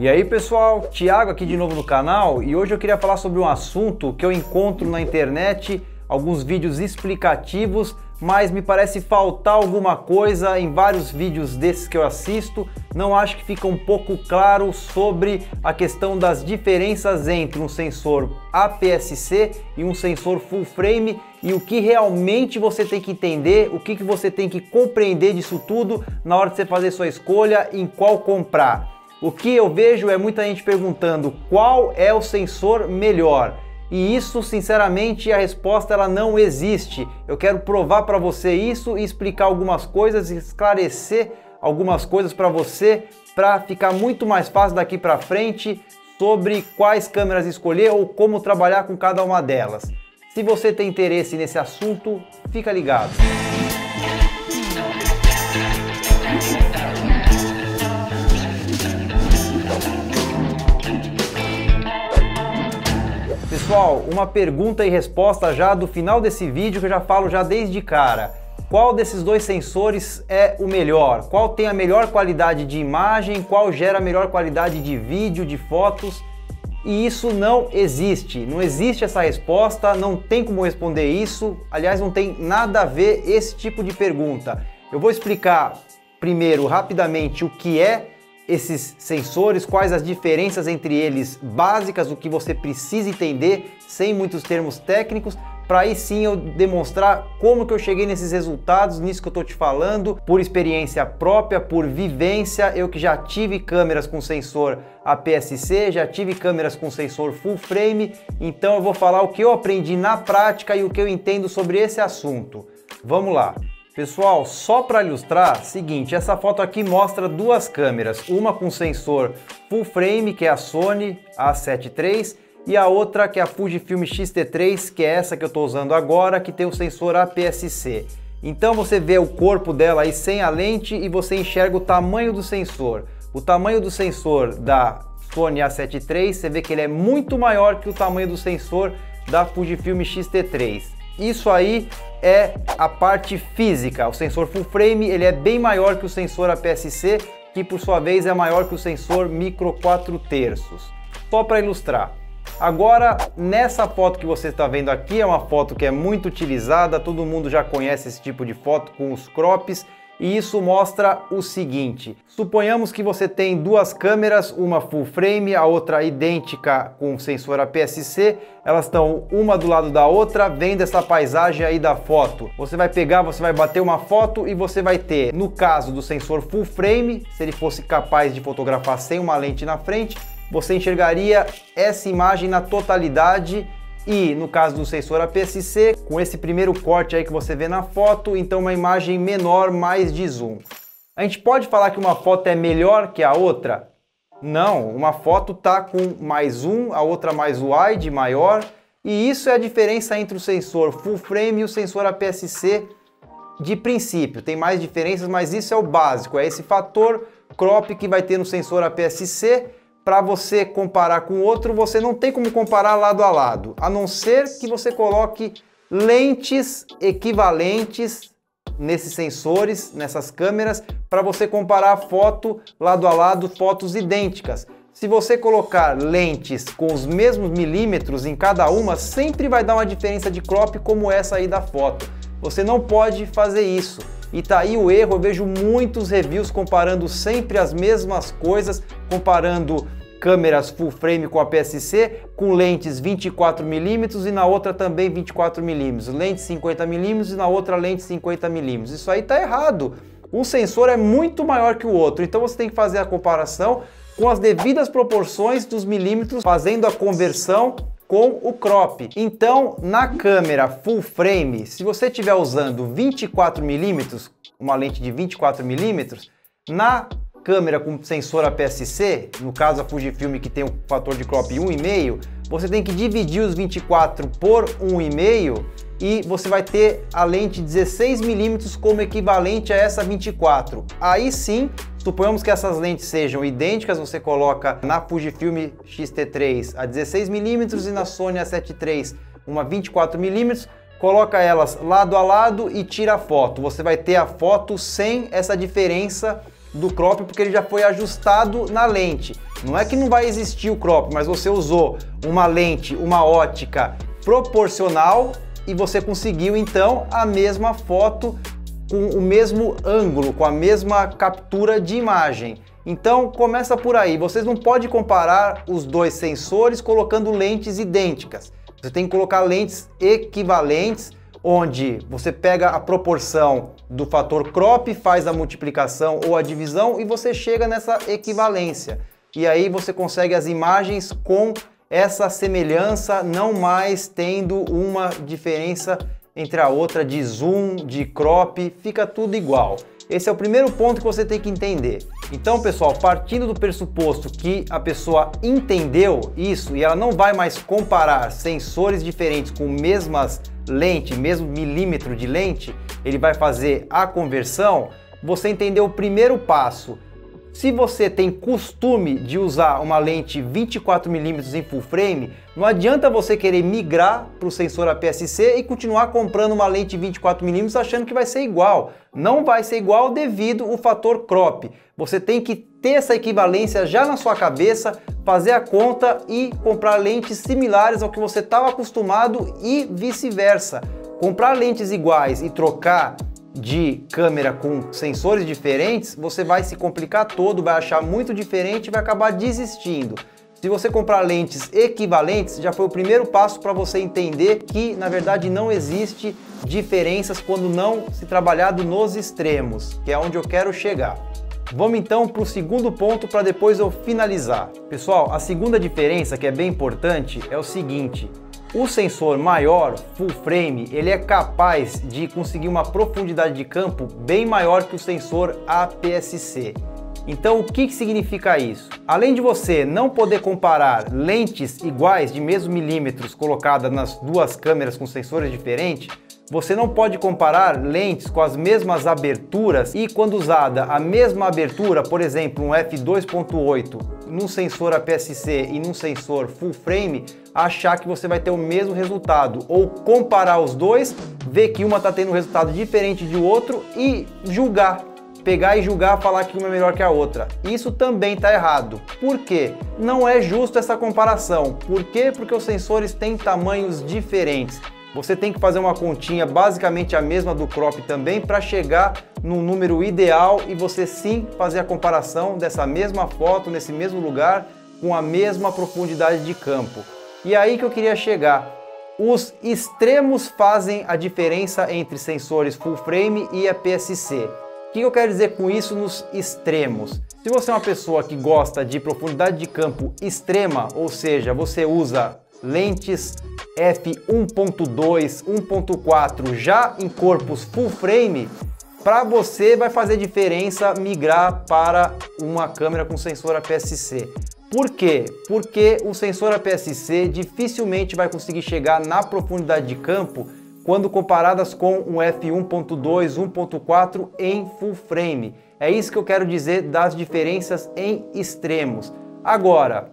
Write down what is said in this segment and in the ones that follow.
E aí pessoal, Thiago aqui de novo no canal e hoje eu queria falar sobre um assunto que eu encontro na internet, alguns vídeos explicativos, mas me parece faltar alguma coisa em vários vídeos desses que eu assisto. Não acho que fica um pouco claro sobre a questão das diferenças entre um sensor APS-C e um sensor full frame e o que realmente você tem que entender, o que, que você tem que compreender disso tudo na hora de você fazer sua escolha em qual comprar. O que eu vejo é muita gente perguntando qual é o sensor melhor. E isso, sinceramente, a resposta ela não existe. Eu quero provar para você isso e explicar algumas coisas, esclarecer algumas coisas para você, para ficar muito mais fácil daqui para frente sobre quais câmeras escolher ou como trabalhar com cada uma delas. Se você tem interesse nesse assunto, fica ligado. Pessoal, uma pergunta e resposta já do final desse vídeo que eu já falo já desde cara. Qual desses dois sensores é o melhor? Qual tem a melhor qualidade de imagem? Qual gera a melhor qualidade de vídeo, de fotos? E isso não existe. Não existe essa resposta, não tem como responder isso. Aliás, não tem nada a ver esse tipo de pergunta. Eu vou explicar primeiro rapidamente o que é esses sensores, quais as diferenças entre eles básicas, o que você precisa entender, sem muitos termos técnicos, para aí sim eu demonstrar como que eu cheguei nesses resultados, nisso que eu estou te falando, por experiência própria, por vivência, eu que já tive câmeras com sensor APS-C, já tive câmeras com sensor full frame, então eu vou falar o que eu aprendi na prática e o que eu entendo sobre esse assunto. Vamos lá! Pessoal, só para ilustrar, seguinte, essa foto aqui mostra duas câmeras, uma com sensor full frame, que é a Sony A7 III, e a outra que é a Fujifilm X-T3, que é essa que eu estou usando agora, que tem o sensor APS-C. Então você vê o corpo dela aí sem a lente e você enxerga o tamanho do sensor. O tamanho do sensor da Sony A7 III, você vê que ele é muito maior que o tamanho do sensor da Fujifilm X-T3. Isso aí é a parte física. O sensor full frame ele é bem maior que o sensor APS-C, que por sua vez é maior que o sensor micro 4 terços. Só para ilustrar. Agora, nessa foto que você está vendo aqui, é uma foto que é muito utilizada, todo mundo já conhece esse tipo de foto com os crops e isso mostra o seguinte: suponhamos que você tem duas câmeras, uma full frame, a outra idêntica com sensor APS-C, elas estão uma do lado da outra, vendo essa paisagem aí da foto. Você vai pegar, você vai bater uma foto e você vai ter, no caso do sensor full frame, se ele fosse capaz de fotografar sem uma lente na frente, você enxergaria essa imagem na totalidade e no caso do sensor APS-C, com esse primeiro corte aí que você vê na foto, então uma imagem menor, mais de zoom. A gente pode falar que uma foto é melhor que a outra? Não, uma foto tá com mais zoom, a outra mais wide, maior, e isso é a diferença entre o sensor full frame e o sensor APS-C de princípio. Tem mais diferenças, mas isso é o básico, é esse fator crop que vai ter no sensor APS-C para você comparar com outro, você não tem como comparar lado a lado, a não ser que você coloque lentes equivalentes nesses sensores, nessas câmeras, para você comparar foto lado a lado, fotos idênticas. Se você colocar lentes com os mesmos milímetros em cada uma, sempre vai dar uma diferença de crop como essa aí da foto. Você não pode fazer isso. E tá aí o erro, eu vejo muitos reviews comparando sempre as mesmas coisas, comparando câmeras full frame com a PSC com lentes 24mm e na outra também 24mm, lente 50mm e na outra lente 50mm. Isso aí tá errado. Um sensor é muito maior que o outro, então você tem que fazer a comparação com as devidas proporções dos milímetros, fazendo a conversão com o crop. Então, na câmera full frame, se você estiver usando 24 mm, uma lente de 24 mm, na câmera com sensor APS-C, no caso a Fujifilm que tem o fator de crop 1,5, você tem que dividir os 24 por 1,5 e você vai ter a lente 16mm como equivalente a essa 24. Aí sim, suponhamos que essas lentes sejam idênticas, você coloca na Fujifilm X-T3 a 16mm e na Sony A7 III uma 24mm, coloca elas lado a lado e tira a foto. Você vai ter a foto sem essa diferença do crop porque ele já foi ajustado na lente. Não é que não vai existir o crop, mas você usou uma lente, uma ótica proporcional e você conseguiu então a mesma foto com o mesmo ângulo, com a mesma captura de imagem. Então começa por aí, vocês não podem comparar os dois sensores colocando lentes idênticas. Você tem que colocar lentes equivalentes, onde você pega a proporção do fator crop, faz a multiplicação ou a divisão e você chega nessa equivalência. E aí você consegue as imagens com essa semelhança, não mais tendo uma diferença entre a outra de zoom, de crop, fica tudo igual. Esse é o primeiro ponto que você tem que entender. Então, pessoal, partindo do pressuposto que a pessoa entendeu isso e ela não vai mais comparar sensores diferentes com mesmas lentes, mesmo milímetro de lente, ele vai fazer a conversão. Você entendeu o primeiro passo se você tem costume de usar uma lente 24mm em full frame, não adianta você querer migrar para o sensor APS-C e continuar comprando uma lente 24mm achando que vai ser igual. Não vai ser igual devido ao fator crop. Você tem que ter essa equivalência já na sua cabeça, fazer a conta e comprar lentes similares ao que você estava acostumado e vice-versa. Comprar lentes iguais e trocar de câmera com sensores diferentes, você vai se complicar todo, vai achar muito diferente e vai acabar desistindo. Se você comprar lentes equivalentes, já foi o primeiro passo para você entender que na verdade não existe diferenças quando não se trabalhado nos extremos, que é onde eu quero chegar. Vamos então para o segundo ponto para depois eu finalizar. Pessoal, a segunda diferença que é bem importante é o seguinte: o sensor maior, full frame, ele é capaz de conseguir uma profundidade de campo bem maior que o sensor APS-C. Então, o que, que significa isso? Além de você não poder comparar lentes iguais de mesmo milímetros colocadas nas duas câmeras com sensores diferentes, você não pode comparar lentes com as mesmas aberturas e quando usada a mesma abertura, por exemplo, um f2.8 num sensor APS-C e num sensor full frame, achar que você vai ter o mesmo resultado ou comparar os dois, ver que uma está tendo um resultado diferente do outro e julgar pegar e julgar, falar que uma é melhor que a outra. Isso também está errado. Por quê? Não é justo essa comparação. Por quê? Porque os sensores têm tamanhos diferentes. Você tem que fazer uma continha basicamente a mesma do crop também para chegar no número ideal e você sim fazer a comparação dessa mesma foto nesse mesmo lugar com a mesma profundidade de campo. E aí que eu queria chegar. Os extremos fazem a diferença entre sensores full frame e APS-C. O que eu quero dizer com isso nos extremos? Se você é uma pessoa que gosta de profundidade de campo extrema, ou seja, você usa lentes f1.2, 1.4 já em corpos full frame, para você vai fazer diferença migrar para uma câmera com sensor APS-C. Por quê? Porque o sensor APS-C dificilmente vai conseguir chegar na profundidade de campo quando comparadas com um f1.2, 1.4 em full frame. É isso que eu quero dizer das diferenças em extremos. Agora,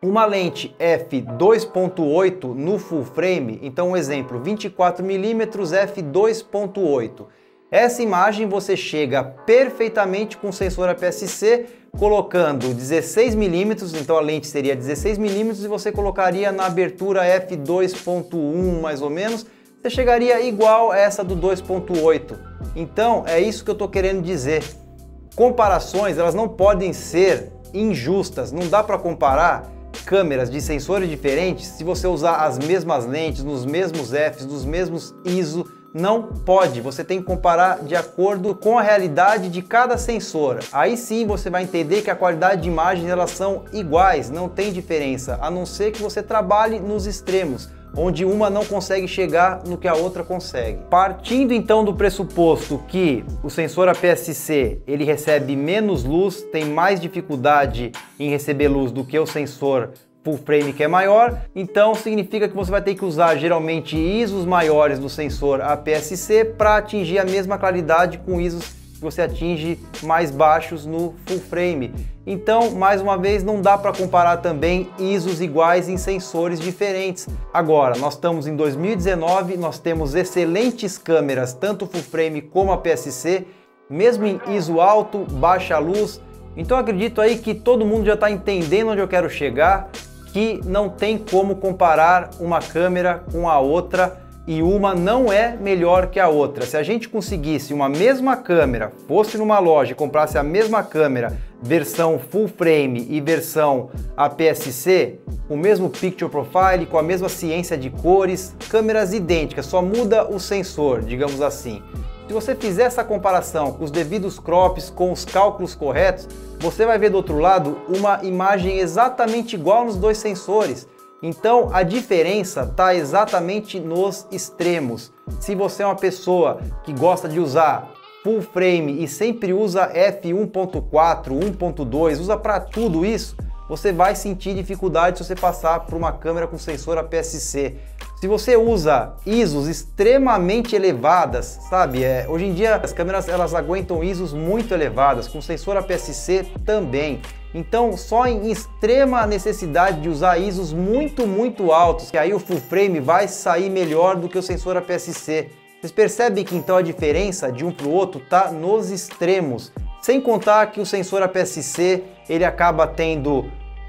uma lente f2.8 no full frame, então um exemplo, 24mm f2.8. Essa imagem você chega perfeitamente com sensor APS-C colocando 16mm, então a lente seria 16mm e você colocaria na abertura f2.1 mais ou menos, você chegaria igual a essa do 2.8. Então é isso que eu estou querendo dizer. Comparações elas não podem ser injustas, não dá para comparar câmeras de sensores diferentes, se você usar as mesmas lentes, nos mesmos Fs, nos mesmos ISO, não pode. Você tem que comparar de acordo com a realidade de cada sensor. Aí sim você vai entender que a qualidade de imagem elas são iguais, não tem diferença, a não ser que você trabalhe nos extremos onde uma não consegue chegar no que a outra consegue. Partindo então do pressuposto que o sensor APS-C ele recebe menos luz, tem mais dificuldade em receber luz do que o sensor full frame que é maior, então significa que você vai ter que usar geralmente ISOs maiores do sensor APS-C para atingir a mesma claridade com ISOs você atinge mais baixos no full frame. Então, mais uma vez, não dá para comparar também ISOs iguais em sensores diferentes. Agora, nós estamos em 2019, nós temos excelentes câmeras, tanto full frame como a PSC, mesmo em ISO alto, baixa luz, Então acredito aí que todo mundo já está entendendo onde eu quero chegar, que não tem como comparar uma câmera com a outra e uma não é melhor que a outra. Se a gente conseguisse uma mesma câmera, fosse numa loja e comprasse a mesma câmera, versão full frame e versão APS-C, o mesmo picture profile, com a mesma ciência de cores, câmeras idênticas, só muda o sensor, digamos assim. Se você fizer essa comparação com os devidos crops, com os cálculos corretos, você vai ver do outro lado uma imagem exatamente igual nos dois sensores. Então a diferença está exatamente nos extremos. Se você é uma pessoa que gosta de usar full frame e sempre usa f1.4, 1.2, usa para tudo isso, você vai sentir dificuldade se você passar por uma câmera com sensor APS-C. Se você usa ISOs extremamente elevadas, sabe? É, hoje em dia as câmeras elas aguentam ISOs muito elevadas, com sensor APS-C também. Então, só em extrema necessidade de usar ISOs muito, muito altos, que aí o full frame vai sair melhor do que o sensor APS-C. Vocês percebem que então a diferença de um para o outro está nos extremos. Sem contar que o sensor APS-C ele acaba tendo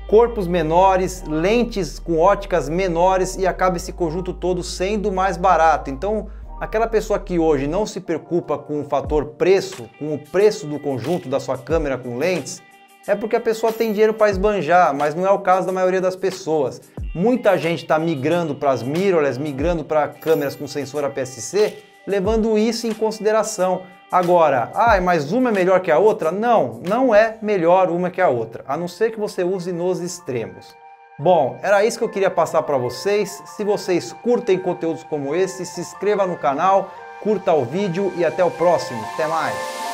corpos menores, lentes com óticas menores e acaba esse conjunto todo sendo mais barato. Então, aquela pessoa que hoje não se preocupa com o fator preço, com o preço do conjunto da sua câmera com lentes, é porque a pessoa tem dinheiro para esbanjar, mas não é o caso da maioria das pessoas. Muita gente está migrando para as mirrorless, migrando para câmeras com sensor APS-C, levando isso em consideração. Agora, ah, mas uma é melhor que a outra? Não, não é melhor uma que a outra, a não ser que você use nos extremos. Bom, era isso que eu queria passar para vocês. Se vocês curtem conteúdos como esse, se inscreva no canal, curta o vídeo e até o próximo. Até mais!